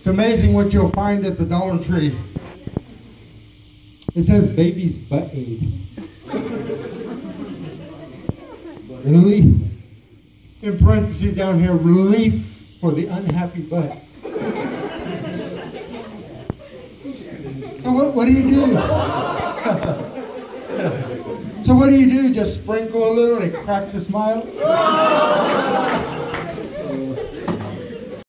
It's amazing what you'll find at the Dollar Tree. It says baby's butt aid. really? In parentheses down here, relief for the unhappy butt. so what, what do you do? so what do you do? Just sprinkle a little and it cracks a smile?